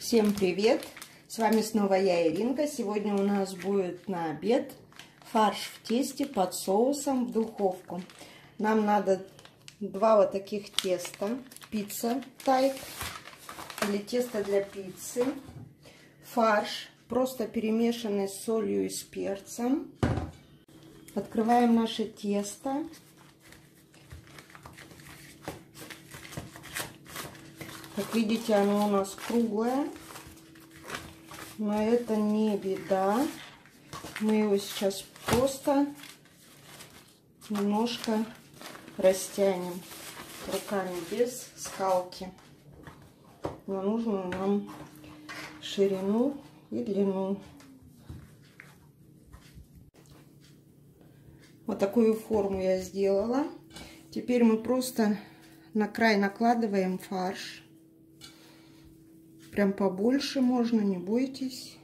Всем привет! С вами снова я, Иринка. Сегодня у нас будет на обед фарш в тесте под соусом в духовку. Нам надо два вот таких теста. Пицца тайк или тесто для пиццы. Фарш, просто перемешанный с солью и с перцем. Открываем наше тесто. Как видите, оно у нас круглое. Но это не беда. Мы его сейчас просто немножко растянем руками без скалки на нужную нам ширину и длину. Вот такую форму я сделала. Теперь мы просто на край накладываем фарш. Прям побольше можно, не бойтесь.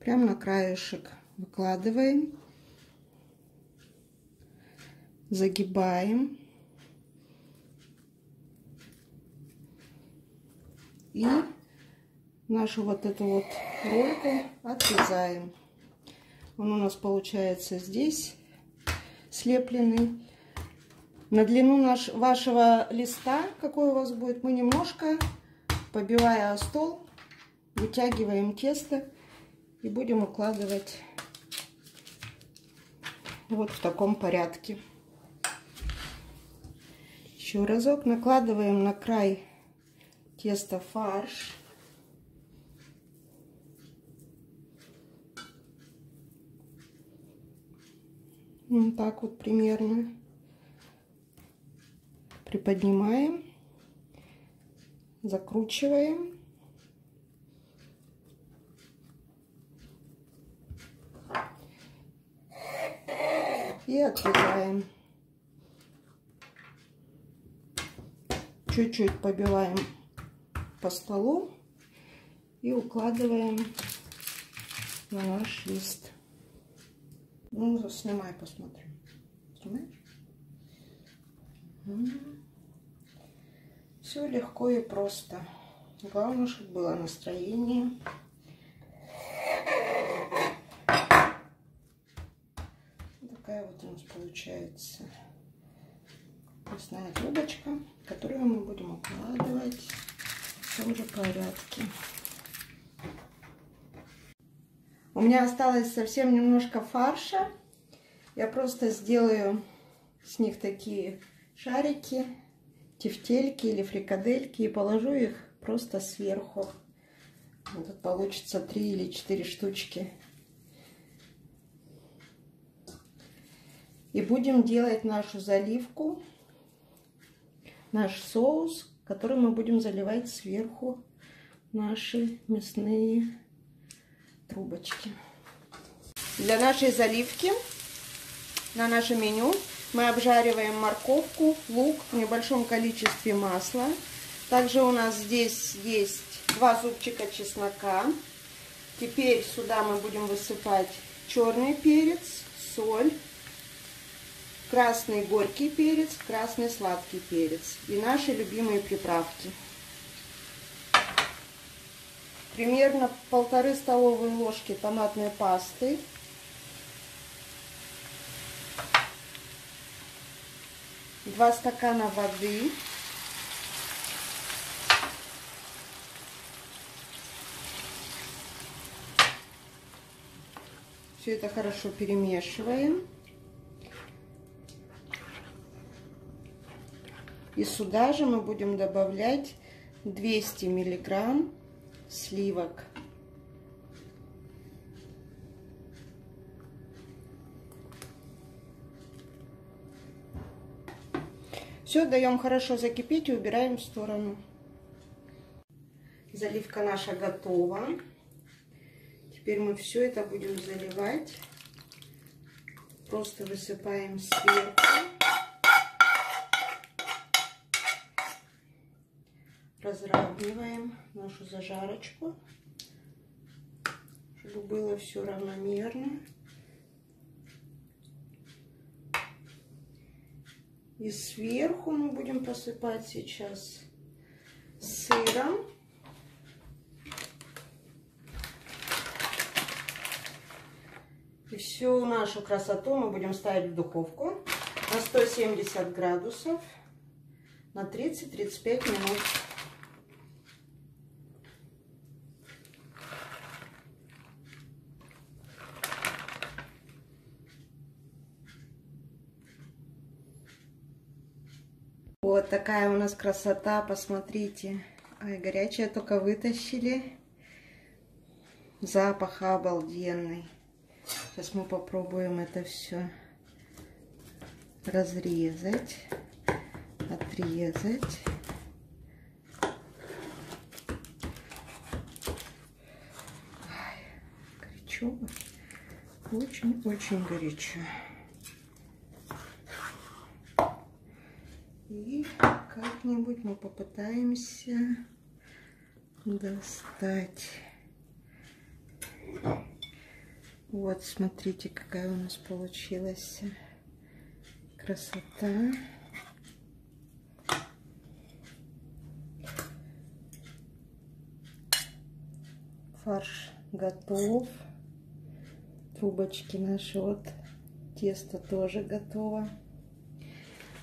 Прям на краешек выкладываем. Загибаем. И нашу вот эту вот рольку отрезаем. Он у нас получается здесь слепленный. На длину наш, вашего листа, какой у вас будет, мы немножко, побивая о стол, вытягиваем тесто и будем укладывать вот в таком порядке. Еще разок накладываем на край теста фарш. Вот так вот примерно приподнимаем, закручиваем. И отрезаем. Чуть-чуть побиваем по столу и укладываем на наш лист. Ну, снимай, посмотрим. Снимаешь? Все легко и просто. Главное, чтобы было настроение. Такая вот у нас получается мясная трубочка, которую мы будем укладывать в том же порядке. У меня осталось совсем немножко фарша. Я просто сделаю с них такие шарики, тефтельки или фрикадельки и положу их просто сверху. Тут получится 3 или 4 штучки. И будем делать нашу заливку, наш соус, который мы будем заливать сверху наши мясные трубочки. Для нашей заливки на наше меню мы обжариваем морковку, лук в небольшом количестве масла. Также у нас здесь есть два зубчика чеснока. Теперь сюда мы будем высыпать черный перец, соль, красный горький перец, красный сладкий перец и наши любимые приправки. Примерно полторы столовые ложки томатной пасты два стакана воды. Все это хорошо перемешиваем. И сюда же мы будем добавлять 200 миллиграмм сливок. Все, даем хорошо закипеть и убираем в сторону. Заливка наша готова. Теперь мы все это будем заливать. Просто высыпаем сверху. Разравниваем нашу зажарочку, чтобы было все равномерно. И сверху мы будем посыпать сейчас сыром. И всю нашу красоту мы будем ставить в духовку на 170 градусов на 30-35 минут. Вот такая у нас красота, посмотрите. Ой, горячая только вытащили. Запах обалденный. Сейчас мы попробуем это все разрезать, отрезать. Горячо. Очень-очень горячо. И как-нибудь мы попытаемся достать. Вот, смотрите, какая у нас получилась красота. Фарш готов. Трубочки наши вот. Тесто тоже готово.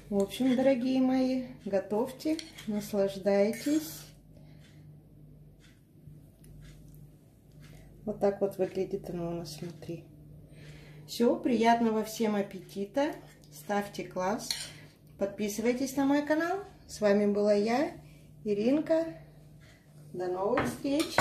В общем, дорогие мои, готовьте, наслаждайтесь. Вот так вот выглядит оно у нас внутри. Все, приятного всем аппетита. Ставьте класс. Подписывайтесь на мой канал. С вами была я, Иринка. До новых встреч!